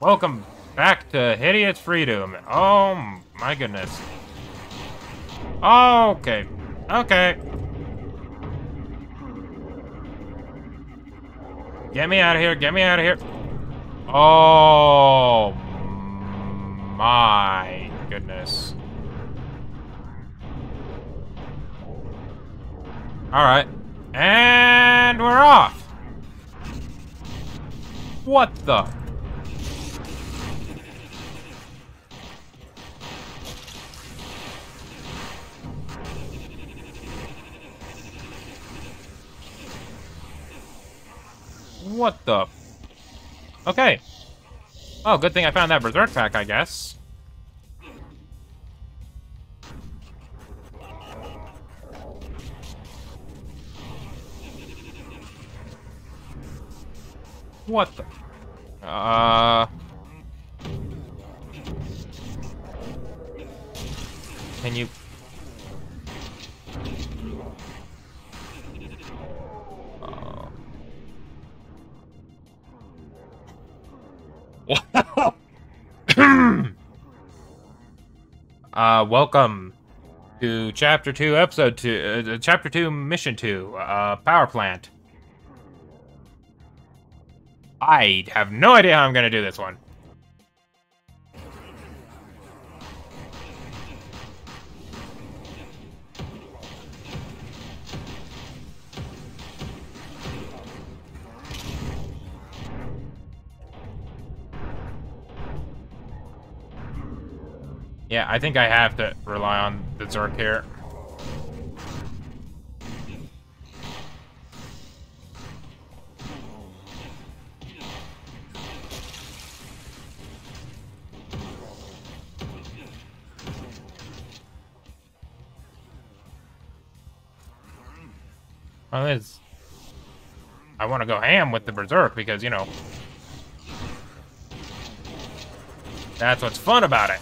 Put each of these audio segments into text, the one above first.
Welcome back to Hideous FreeDOOM. Oh my goodness. Okay. Okay. Get me out of here. Get me out of here. Oh my goodness. Alright. And we're off. What the? What the? Okay. Oh, good thing I found that Berserk pack, I guess. What the? Uh... Can you... uh, welcome to Chapter 2, Episode 2, uh, Chapter 2, Mission 2, uh, Power Plant. I have no idea how I'm gonna do this one. Yeah, I think I have to rely on the Zerk here. Well, it's... I want to go ham with the Berserk because, you know... That's what's fun about it.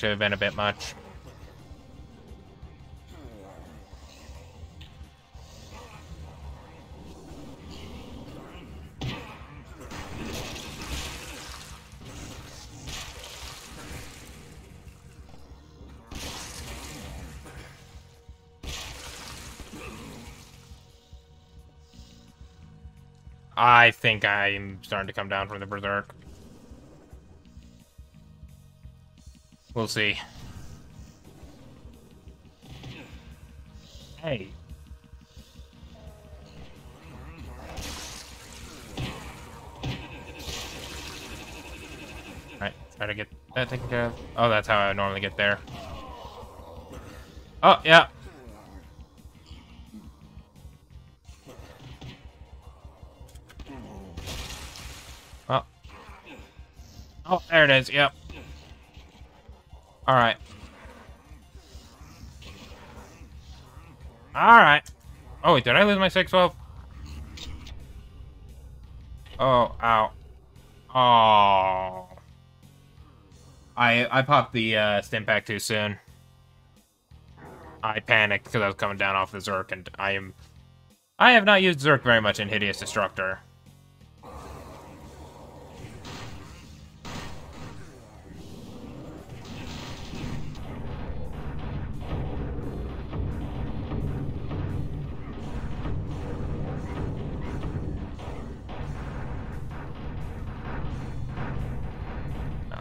That have been a bit much. I think I'm starting to come down from the Berserk. We'll see. Hey. Alright, try to get that taken care of. Oh, that's how I normally get there. Oh, yeah. Oh, there it is. Yep. All right. All right. Oh, wait, did I lose my 612? Oh, ow. Oh. I I popped the uh, stim pack too soon. I panicked because I was coming down off the Zerk, and I am... I have not used Zerk very much in Hideous Destructor.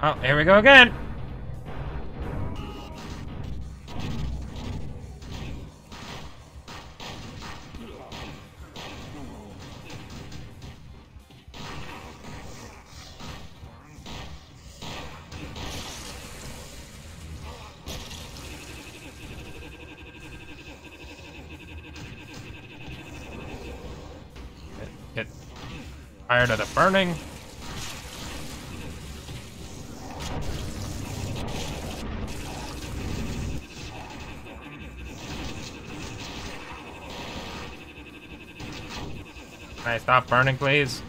Oh, here we go again. Tired of the burning. Can I stop burning, please?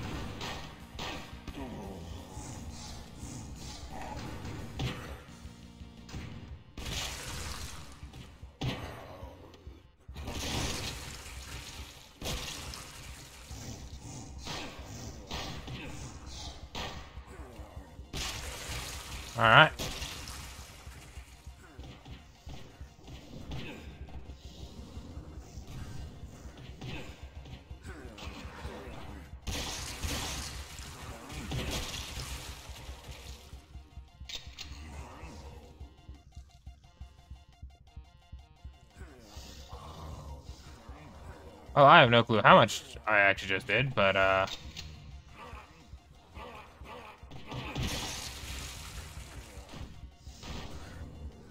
Oh, I have no clue how much I actually just did, but, uh...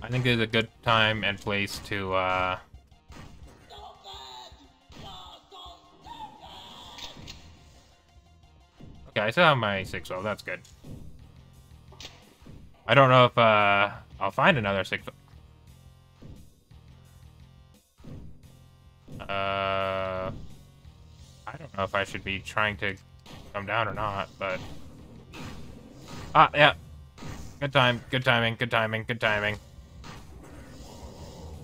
I think it's a good time and place to, uh... Okay, I still have my 6 oh, that's good. I don't know if, uh... I'll find another 6 Uh... I should be trying to come down or not, but... Ah, yeah. Good time, good timing, good timing, good timing.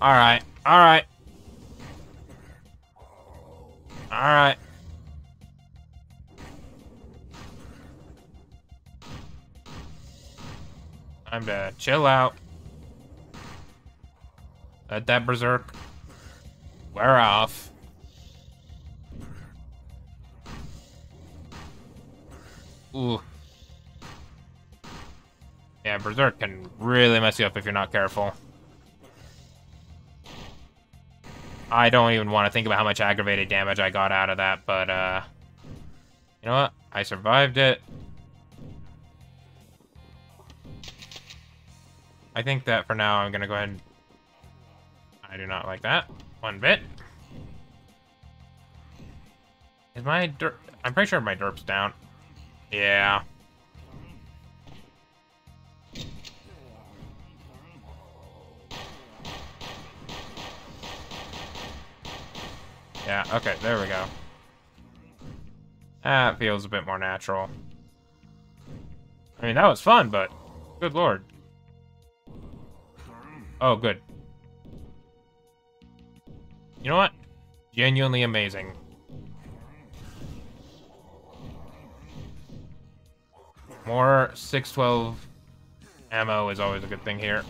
Alright, alright. Alright. Time to chill out. Let that berserk wear off. Ooh. Yeah, berserk can really mess you up if you're not careful. I don't even want to think about how much aggravated damage I got out of that, but, uh... You know what? I survived it. I think that for now I'm gonna go ahead and... I do not like that. One bit. Is my derp... I'm pretty sure my derp's down. Yeah. Yeah, okay, there we go. That feels a bit more natural. I mean, that was fun, but good lord. Oh, good. You know what? Genuinely amazing. More 612 ammo is always a good thing here.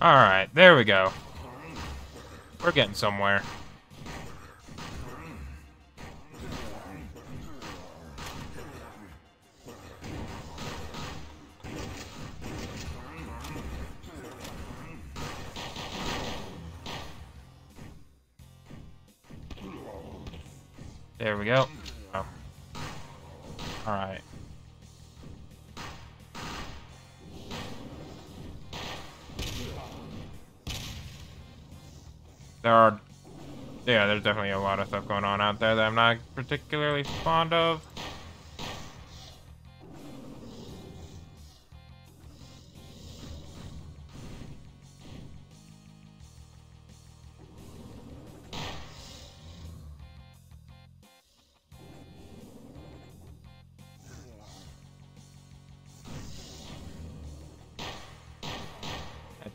Alright, there we go. We're getting somewhere. We go. Oh. Alright. there are, yeah, there's definitely a lot of stuff going on out there that I'm not particularly fond of.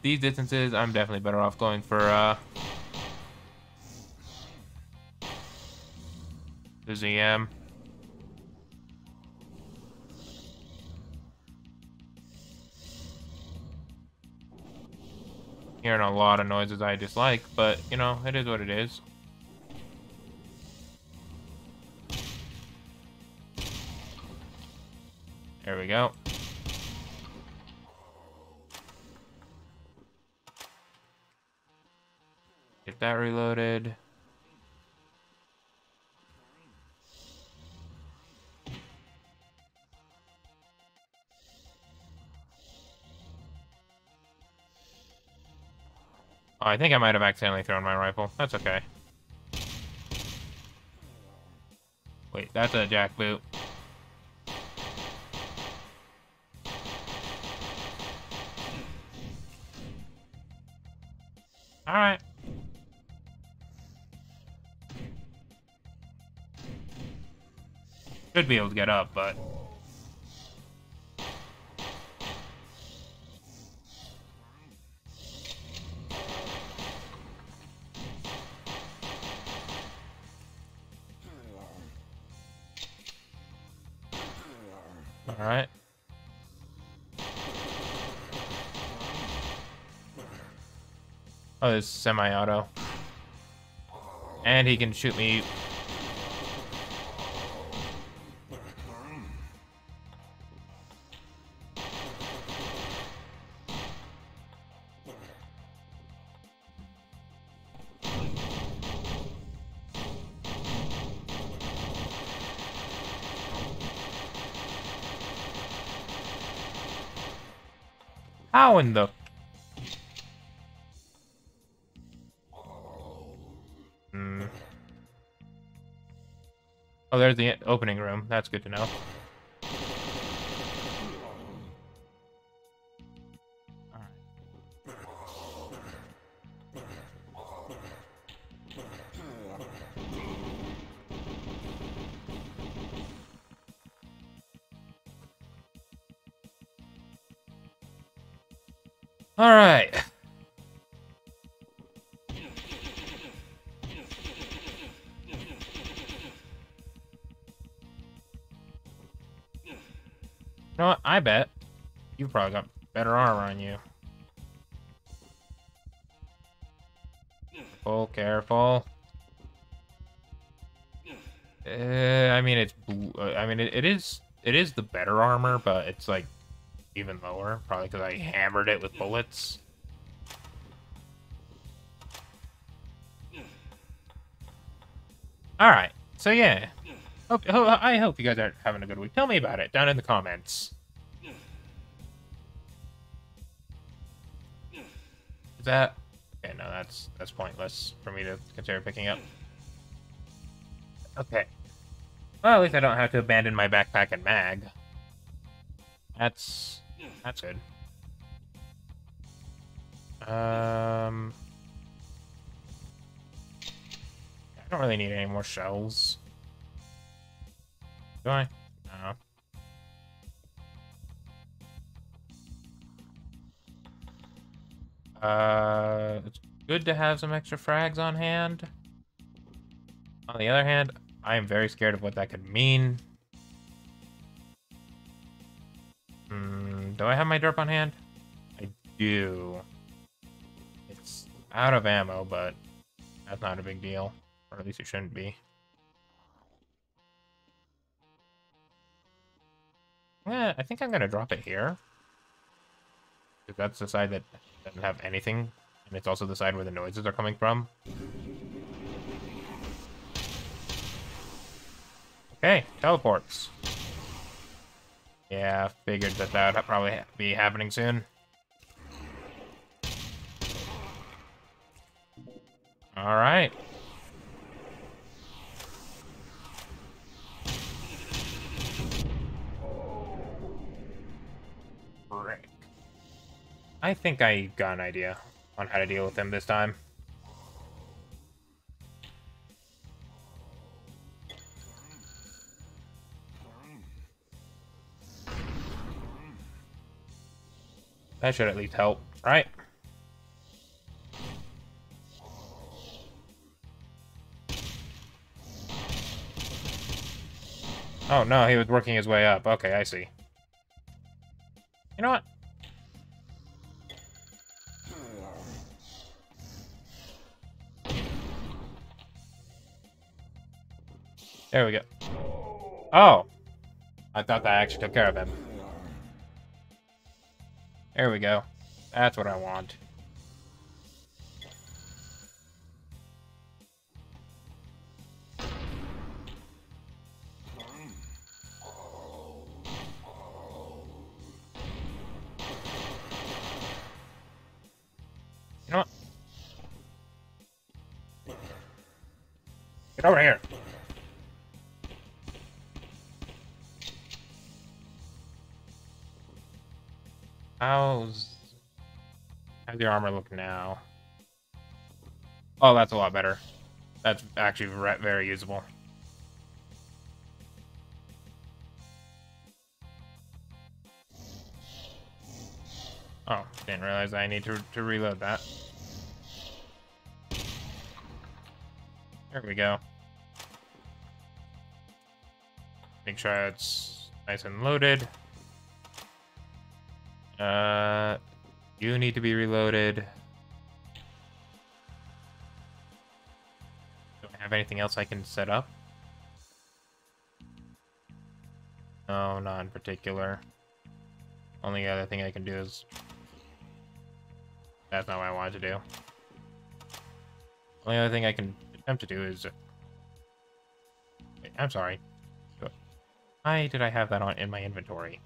These distances, I'm definitely better off going for, uh, the ZM. Hearing a lot of noises I dislike, but, you know, it is what it is. There we go. That reloaded. Oh, I think I might have accidentally thrown my rifle. That's okay. wait, that's a jackboot. Should be able to get up, but... Alright. Oh, this semi-auto. And he can shoot me How in the... Hmm. Oh, there's the opening room. That's good to know. All right. You know what? I bet you've probably got better armor on you. Careful, careful. Uh, I mean, it's. Uh, I mean, it, it is it is the better armor, but it's like even lower, probably because I hammered it with bullets. Alright, so yeah. Hope, I hope you guys are having a good week. Tell me about it down in the comments. Is that... Okay, no, that's that's pointless for me to consider picking up. Okay. Well, at least I don't have to abandon my backpack and mag. That's that's good. Um, I don't really need any more shells. Do I? No. Uh, it's good to have some extra frags on hand. On the other hand, I am very scared of what that could mean. Do I have my derp on hand? I do. It's out of ammo, but that's not a big deal. Or at least it shouldn't be. Yeah, I think I'm going to drop it here. Because that's the side that doesn't have anything. And it's also the side where the noises are coming from. Okay, teleports. Yeah, figured that that would probably be happening soon. All right. Frick. I think I got an idea on how to deal with him this time. That should at least help, right? Oh, no, he was working his way up. Okay, I see. You know what? There we go. Oh! I thought that actually took care of him. There we go. That's what I want. Get over here. How's how's your armor look now? Oh, that's a lot better. That's actually very usable. Oh, didn't realize I need to, to reload that. There we go. Make sure it's nice and loaded. Uh, you need to be reloaded. Don't have anything else I can set up. No, not in particular. Only other thing I can do is that's not what I wanted to do. Only other thing I can attempt to do is... Wait, I'm sorry. Why did I have that on in my inventory?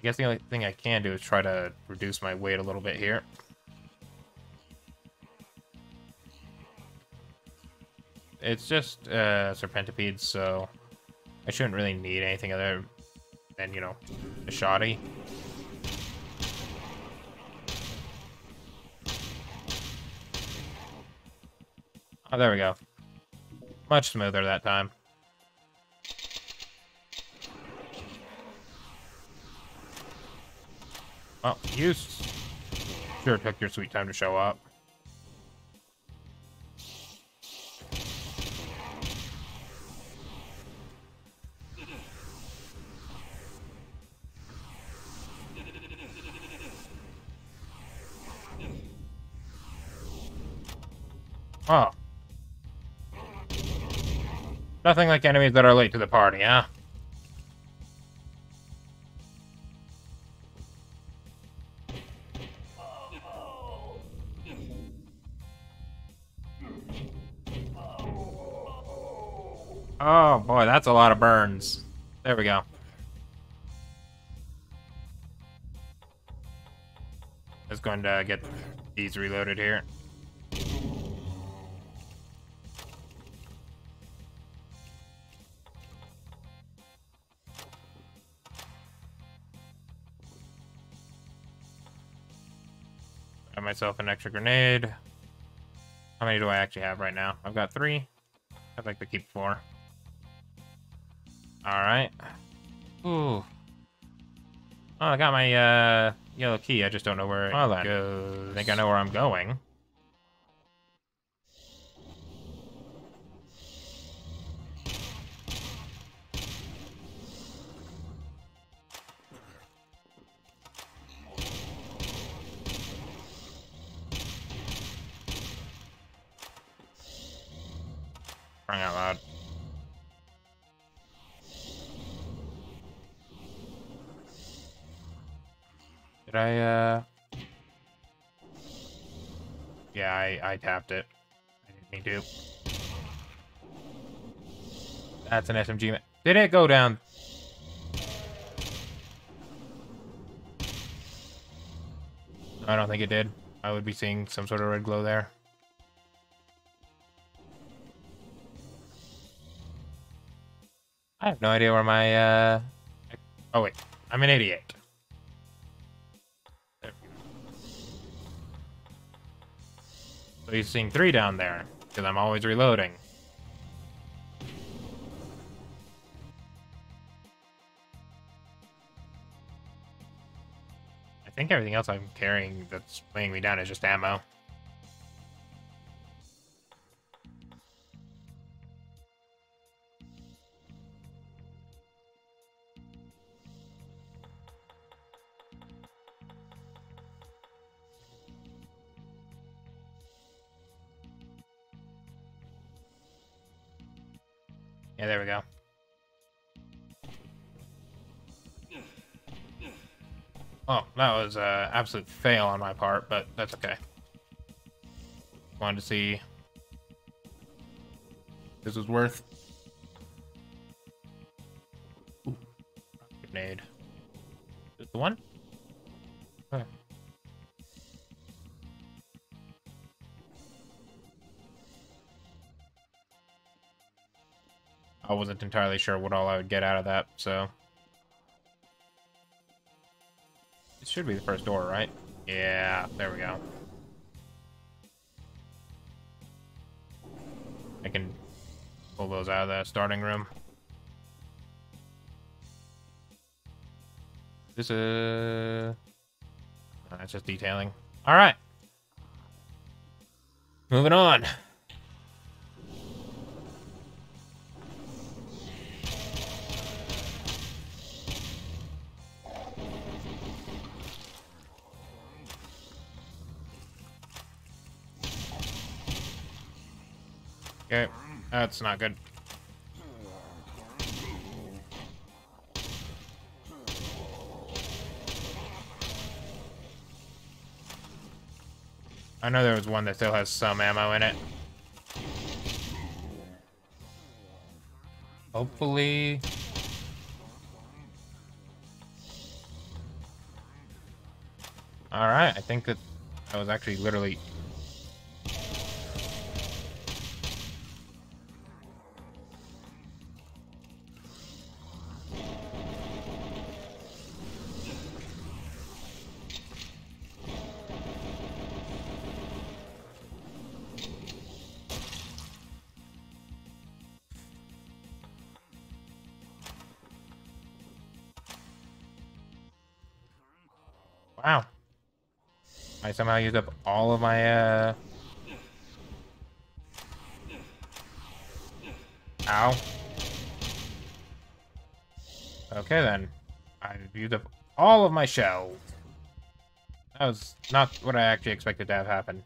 I guess the only thing I can do is try to reduce my weight a little bit here. It's just uh, serpentipedes, so I shouldn't really need anything other than, you know, a shoddy. Oh, there we go. Much smoother that time. Well, you sure took your sweet time to show up. Oh. Nothing like enemies that are late to the party, huh? Boy, that's a lot of burns. There we go. Just going to get these reloaded here. I myself an extra grenade. How many do I actually have right now? I've got three. I'd like to keep four. Alright. Ooh. Oh, I got my uh, yellow key. I just don't know where it well, goes. I think I know where I'm going. Did I, uh... Yeah, I, I tapped it. I didn't mean to. That's an SMG. Did it go down? I don't think it did. I would be seeing some sort of red glow there. I have no idea where my, uh... Oh, wait. I'm an idiot. So seeing three down there, because I'm always reloading. I think everything else I'm carrying that's weighing me down is just ammo. That was an uh, absolute fail on my part, but that's okay. Wanted to see this was worth. Ooh, grenade. Is the one? Huh. I wasn't entirely sure what all I would get out of that, so... should be the first door, right? Yeah, there we go. I can pull those out of the starting room. This is... Uh, that's just detailing. Alright. Moving on. That's not good. I know there was one that still has some ammo in it. Hopefully... Alright, I think that I was actually literally somehow used up all of my, uh... Ow. Okay, then. I've used up all of my shells. That was not what I actually expected to have happen.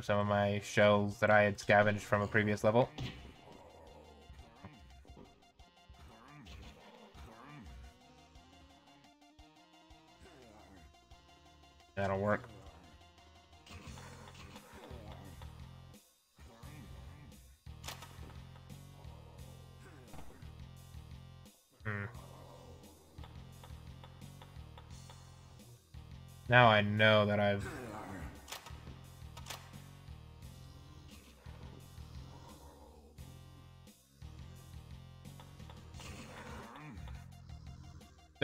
Grab some of my shells that I had scavenged from a previous level. That'll work. Hmm. Now I know that I've...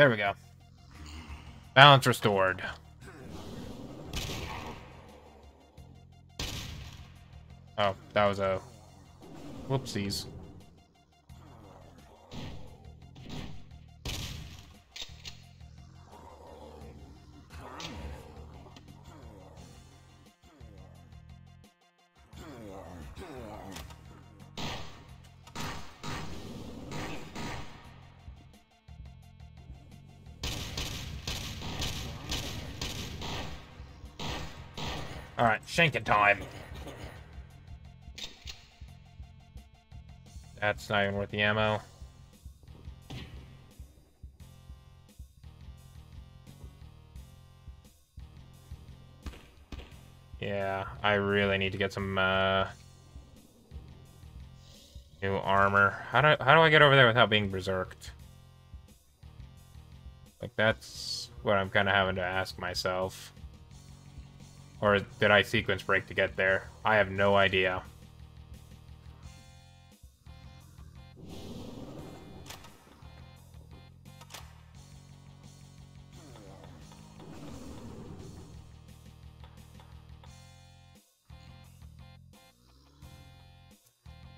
There we go. Balance restored. Oh, that was a... Whoopsies. Alright, shanking time. That's not even worth the ammo. Yeah, I really need to get some, uh... New armor. How do, how do I get over there without being berserked? Like, that's what I'm kind of having to ask myself. Or did I sequence break to get there? I have no idea.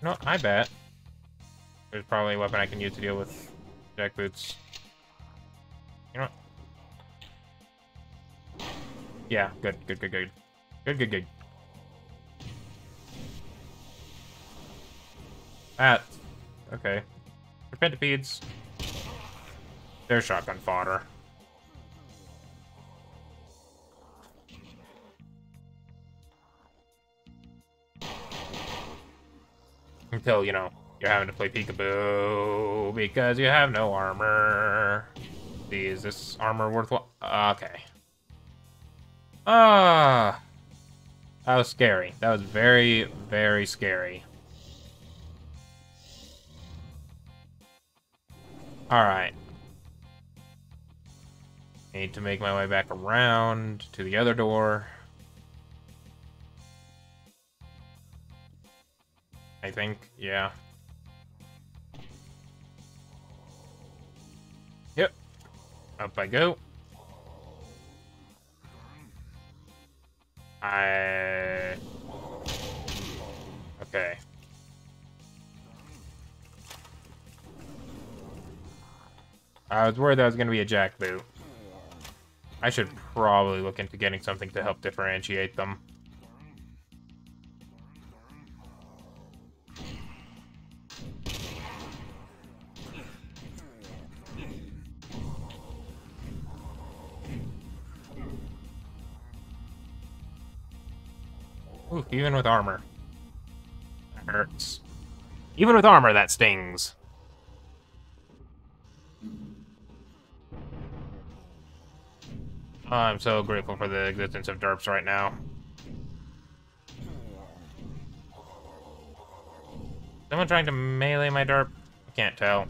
No, I bet. There's probably a weapon I can use to deal with jackboots. You know what? Yeah, good, good, good, good. Good, good, good. That. Okay. Repentipedes. They're shotgun fodder. Until, you know, you're having to play peekaboo because you have no armor. See, is this armor worthwhile? Okay. Ah! That was scary. That was very, very scary. Alright. Need to make my way back around to the other door. I think, yeah. Yep. Up I go. I... Okay. I was worried that was going to be a jackboot. I should probably look into getting something to help differentiate them. Even with armor. That hurts. Even with armor, that stings. I'm so grateful for the existence of derps right now. Someone trying to melee my derp? I can't tell.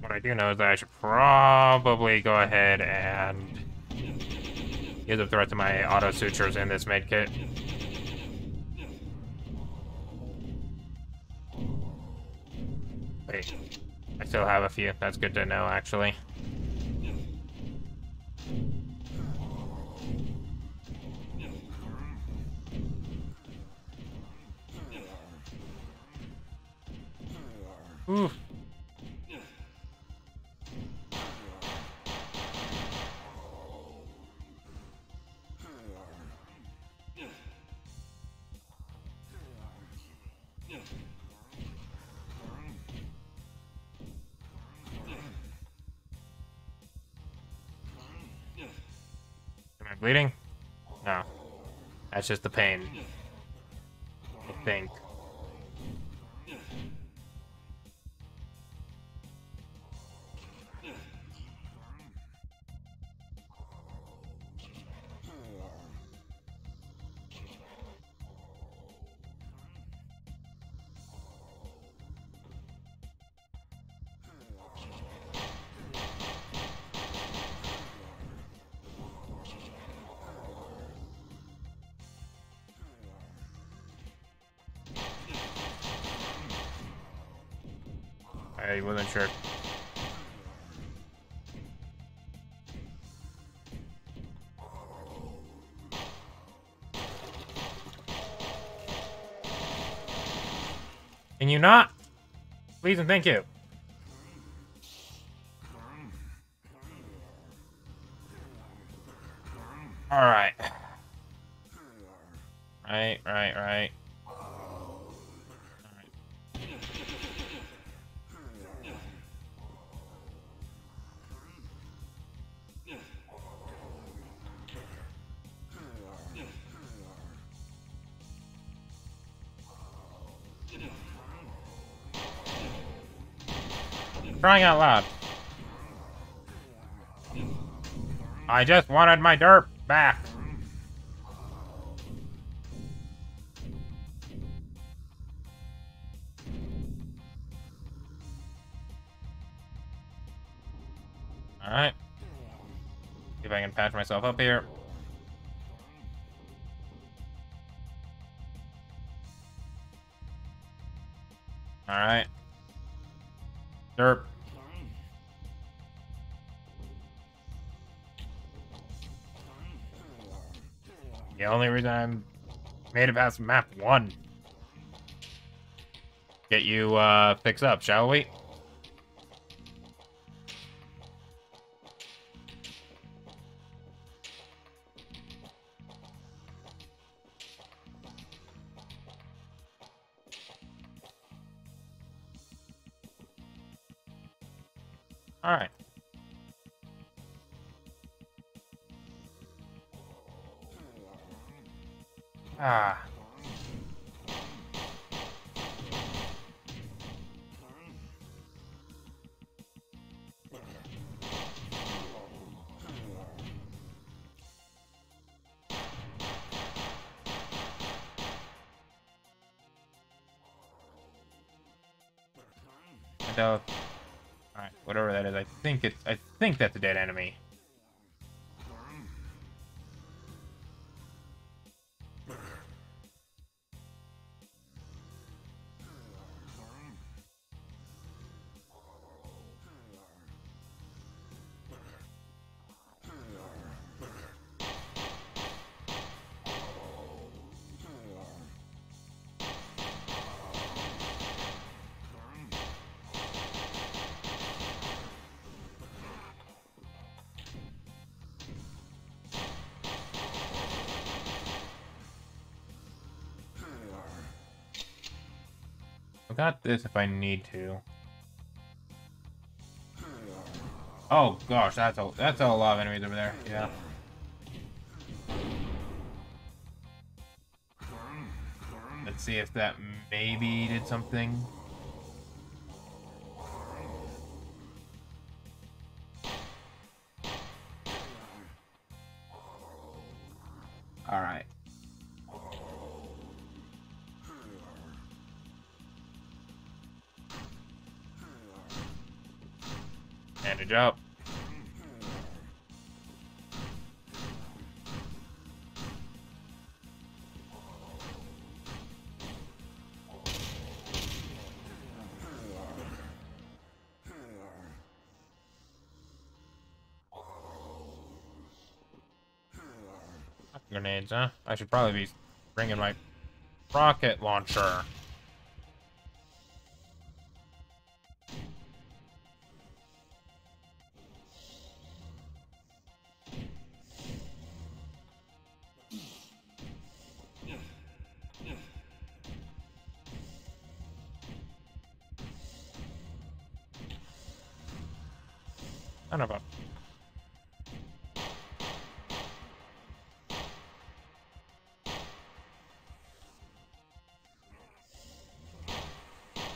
What I do know is that I should probably go ahead and use the threat to my auto sutures in this medkit. Wait, I still have a few. That's good to know, actually. Oof. Bleeding? No. That's just the pain. Sure. Can you not? Please and thank you. Crying out loud. I just wanted my derp back. Alright. See if I can patch myself up here. I'm made it past map one. Get you uh fixed up, shall we? Alright, whatever that is. I think it's. I think that's a dead enemy. Got this if I need to. Oh gosh, that's a that's a lot of enemies over there. Yeah. Let's see if that maybe did something. Up. Grenades, huh? I should probably be bringing my rocket launcher. Son of a...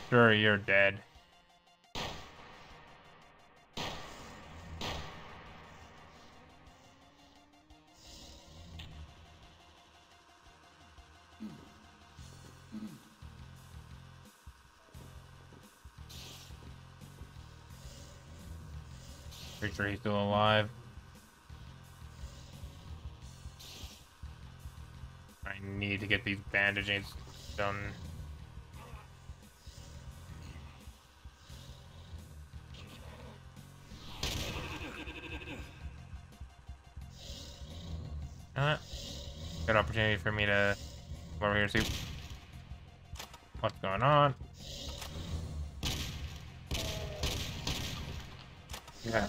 Sure, you're dead. Sure he's still alive. I need to get these bandages done. Uh, good opportunity for me to come over here see what's going on. Yeah.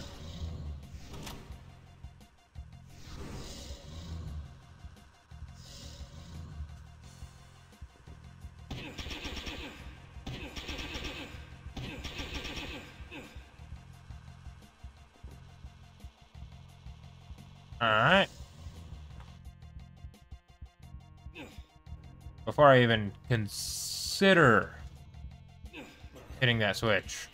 Before I even consider hitting that switch.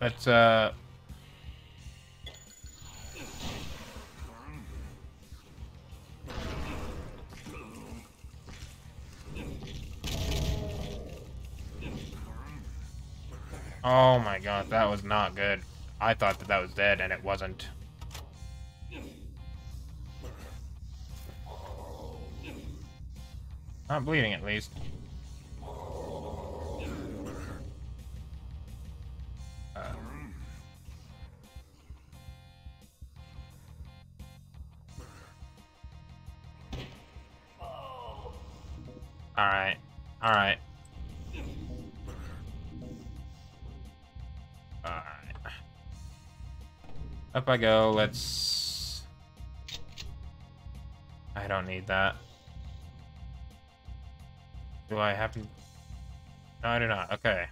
Let's, uh... Oh my god, that was not good. I thought that that was dead, and it wasn't. Not bleeding, at least. Up I go, let's... I don't need that. Do I have. No, I do not. Okay.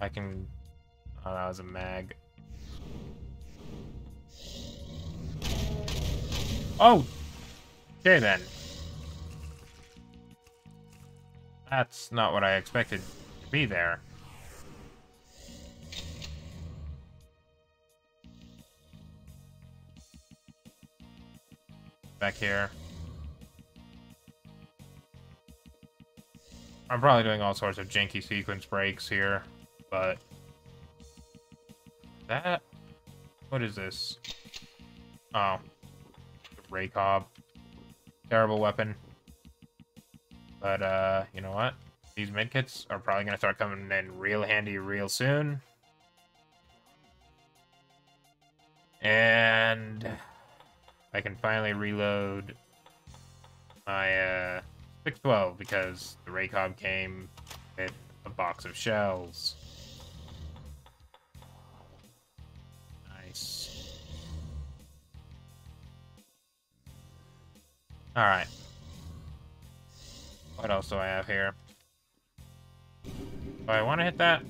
I can... Oh, that was a mag. Oh! Okay, then. That's not what I expected to be there. Back here. I'm probably doing all sorts of janky sequence breaks here, but... That... What is this? Oh. Ray Cobb. Terrible weapon. But, uh, you know what? These medkits are probably going to start coming in real handy real soon. And I can finally reload my uh, 612 because the Raycob came with a box of shells. Nice. Alright. What else do I have here? Do I want to hit that?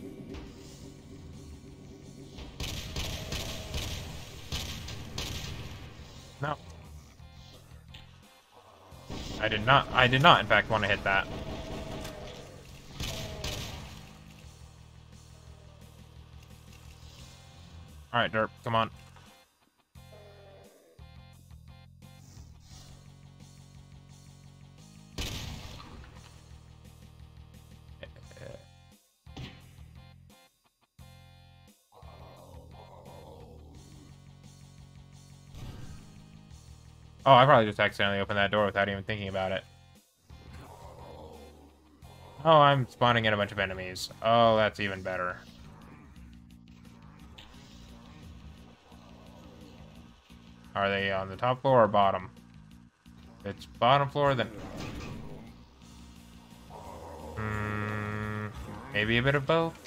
I did not, I did not, in fact, want to hit that. Alright, Derp, come on. Oh, I probably just accidentally opened that door without even thinking about it. Oh, I'm spawning in a bunch of enemies. Oh, that's even better. Are they on the top floor or bottom? If it's bottom floor, then... Hmm... Maybe a bit of both?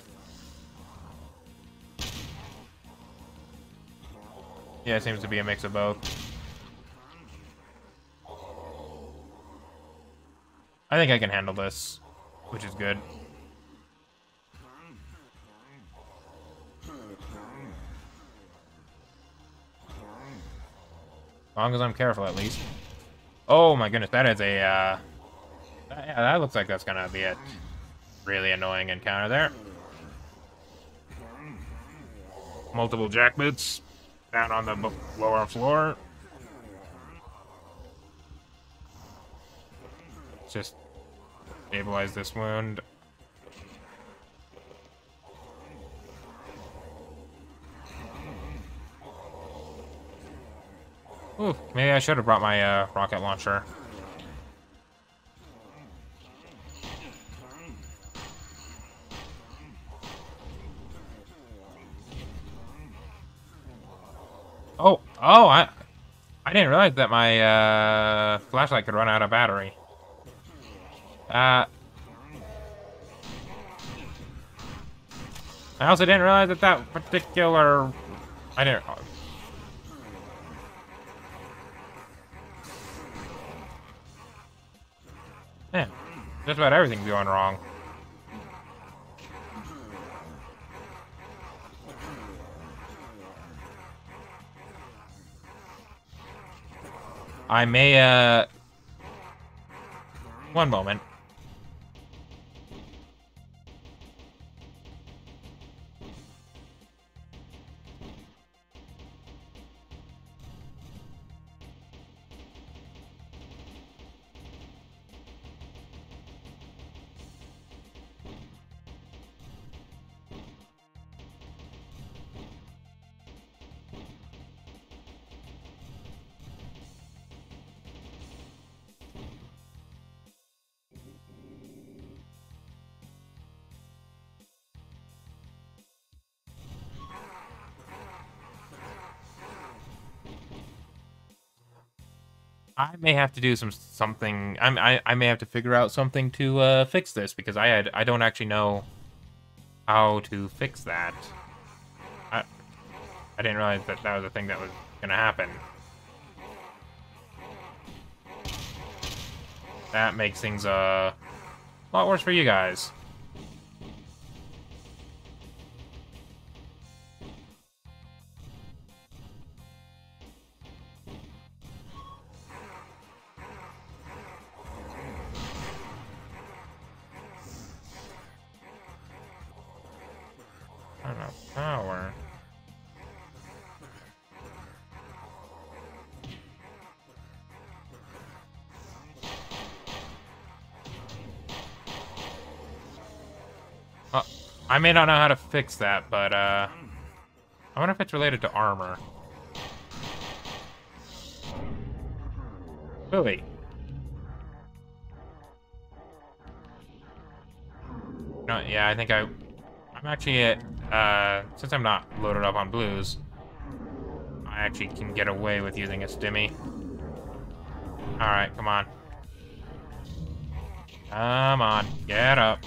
Yeah, it seems to be a mix of both. I think I can handle this, which is good. As long as I'm careful, at least. Oh my goodness, that is a, uh... Yeah, that looks like that's gonna be a really annoying encounter there. Multiple jackboots down on the lower floor. Just stabilize this wound. Ooh, maybe I should have brought my uh, rocket launcher. Oh, oh, I, I didn't realize that my uh, flashlight could run out of battery. Uh, I also didn't realize that that particular... I didn't... Man, just about everything's going wrong. I may, uh... One moment. I may have to do some something. I'm, I I may have to figure out something to uh, fix this because I had I don't actually know how to fix that. I I didn't realize that that was a thing that was gonna happen. That makes things uh, a lot worse for you guys. I may not know how to fix that, but, uh... I wonder if it's related to armor. Really? No, yeah, I think I... I'm actually at... Uh, since I'm not loaded up on blues, I actually can get away with using a stimmy. Alright, come on. Come on, get up.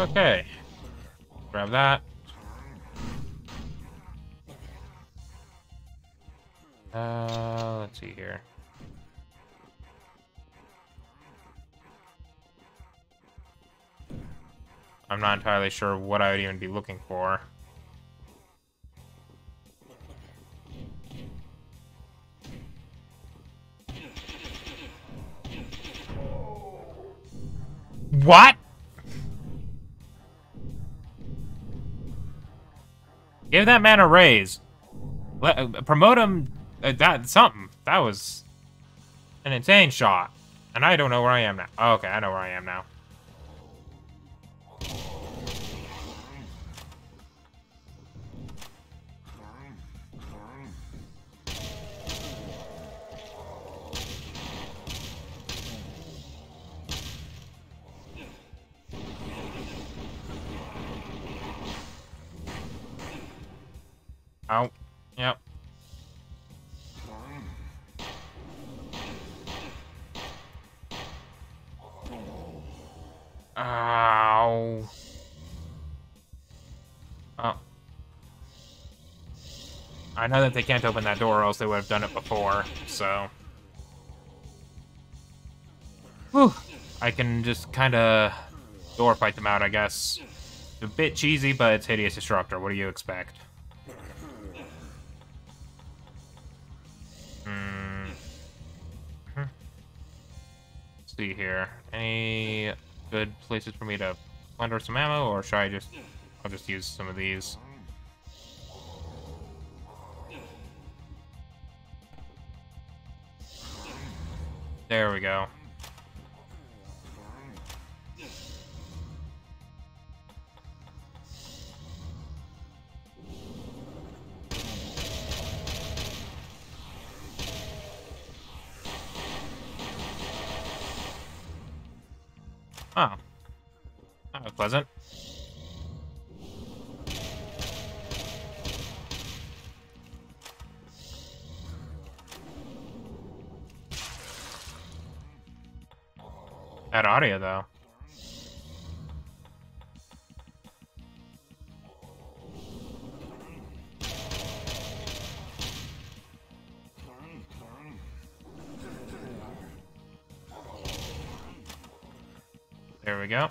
Okay. Grab that. Uh, let's see here. I'm not entirely sure what I would even be looking for. What? Give that man a raise. Let, uh, promote him. Uh, that something. That was an insane shot. And I don't know where I am now. Oh, okay, I know where I am now. Oh, yep. Ow. Oh. I know that they can't open that door or else they would have done it before, so... Whew. I can just kind of door fight them out, I guess. a bit cheesy, but it's Hideous Destructor. What do you expect? See here. Any good places for me to plunder some ammo, or should I just... I'll just use some of these. There we go. Oh. That was pleasant. That audio, though. There we go.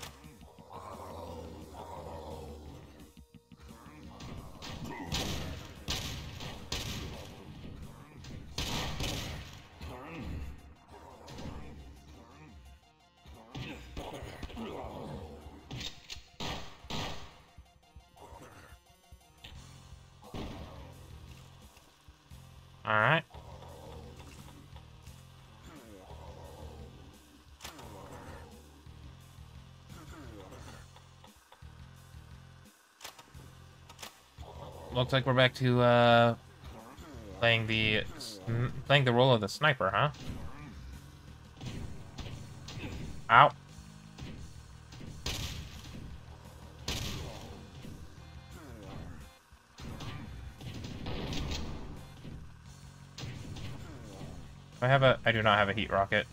Looks like we're back to uh, playing the playing the role of the sniper, huh? Ow. I have a I do not have a heat rocket.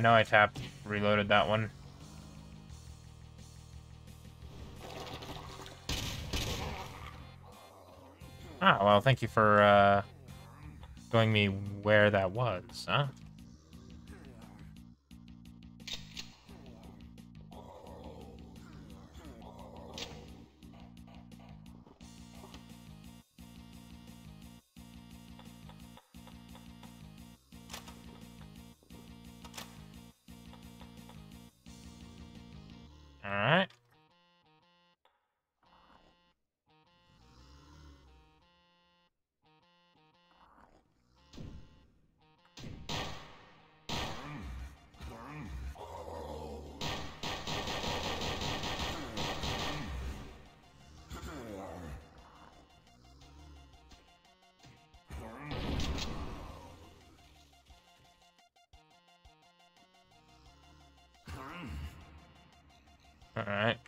I know I tapped, reloaded that one. Ah, well, thank you for, uh, showing me where that was, huh? Alright.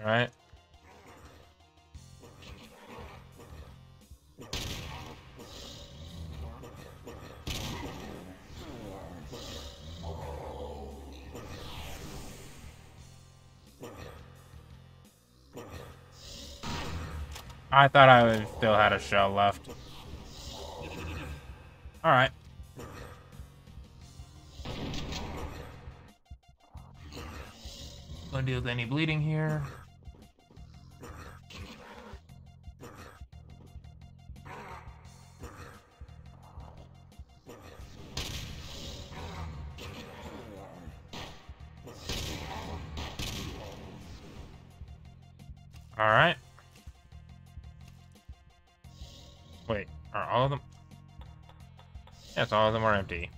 Alright. I thought I still had a shell left. Alright. Gonna deal with any bleeding here. Alright. Wait, are all of them? Yes, all of them are empty.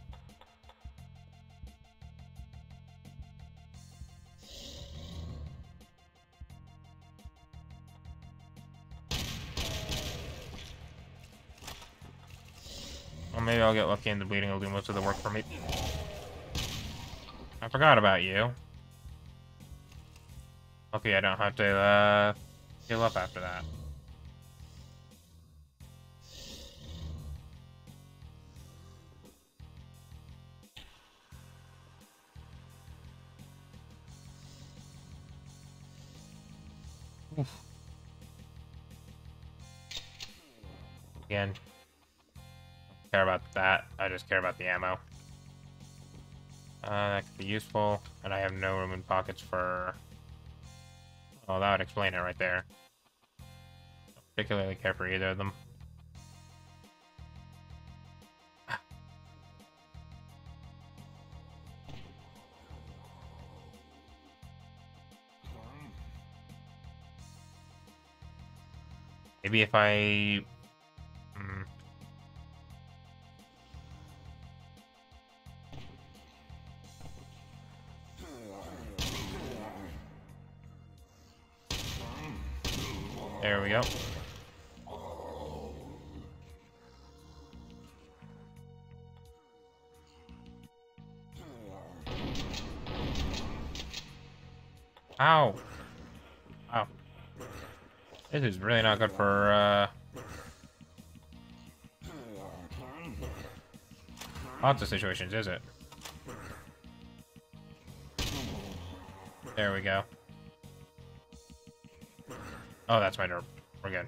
Well, maybe I'll get lucky and the bleeding will do most of the work for me. I forgot about you. Okay, I don't have to, uh, heal up after that. Again, care about that. I just care about the ammo. Uh, that could be useful, and I have no room in pockets for... Oh, that would explain it right there. Don't particularly care for either of them. Maybe if I... Hmm. There we go. Ow. Ow. This is really not good for, uh... Lots of situations, is it? There we go. Oh, that's my derp. We're good.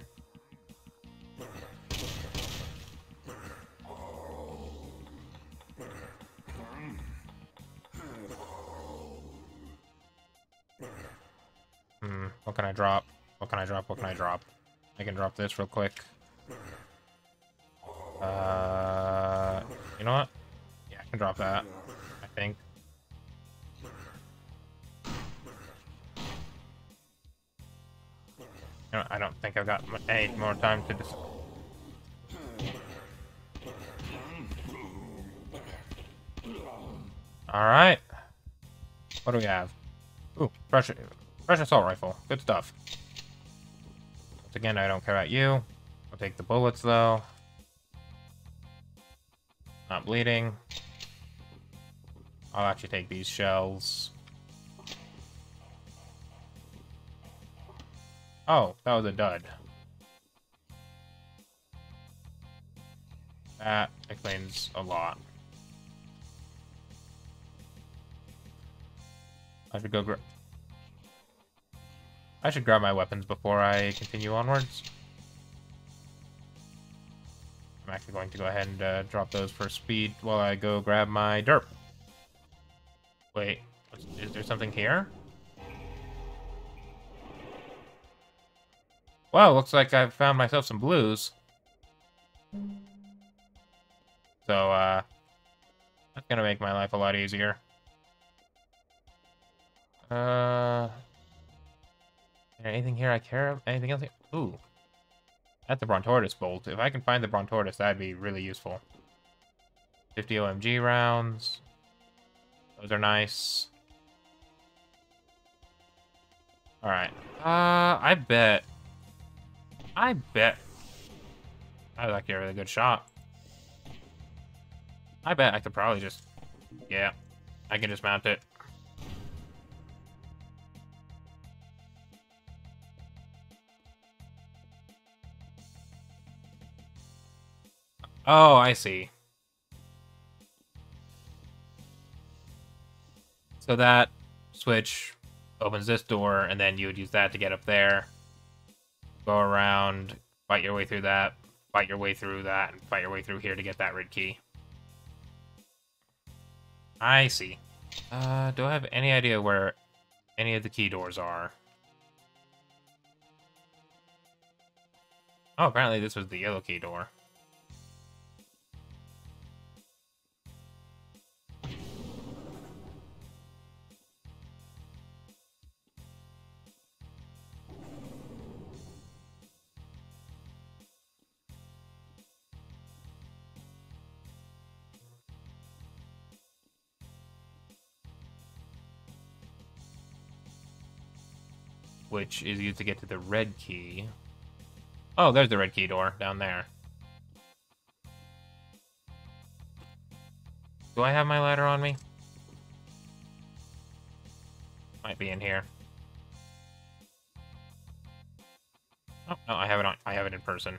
Hmm, what can I drop? Can I drop? What can I drop? I can drop this real quick. Uh, you know what? Yeah, I can drop that. I think. You know, I don't think I've got any more time to just. All right. What do we have? Ooh, fresh, fresh assault rifle. Good stuff. Once again, I don't care about you. I'll take the bullets though. Not bleeding. I'll actually take these shells. Oh, that was a dud. That explains a lot. I should go grab... I should grab my weapons before I continue onwards. I'm actually going to go ahead and uh, drop those for speed while I go grab my derp. Wait, is there something here? Well, looks like I've found myself some blues. So, uh, that's gonna make my life a lot easier. Uh, anything here I care of? Anything else? Here? Ooh, that's the Brontornis bolt. If I can find the Brontornis, that'd be really useful. 50 OMG rounds. Those are nice. Alright. Uh, I bet. I bet. I like a really good shot. I bet I could probably just... Yeah. I can just mount it. Oh, I see. So that switch opens this door, and then you would use that to get up there. Go around, fight your way through that, fight your way through that, and fight your way through here to get that red key. I see. Uh, do I have any idea where any of the key doors are? Oh, apparently this was the yellow key door. Which is used to get to the red key. Oh, there's the red key door down there. Do I have my ladder on me? Might be in here. Oh, no, I have it on I have it in person.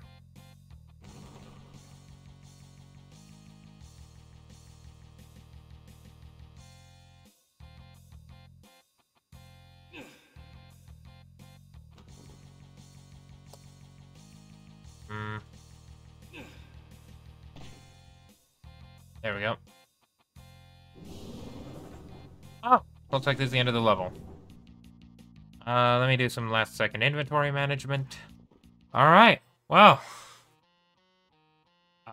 Looks like this is the end of the level. Uh, let me do some last second inventory management. Alright, well.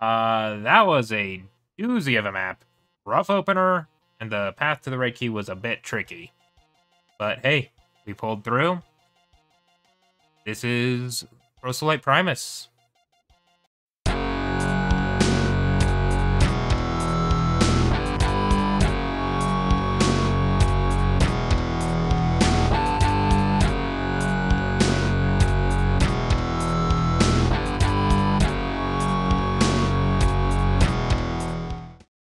Uh, that was a doozy of a map. Rough opener, and the path to the red key was a bit tricky. But hey, we pulled through. This is Proselyte Primus.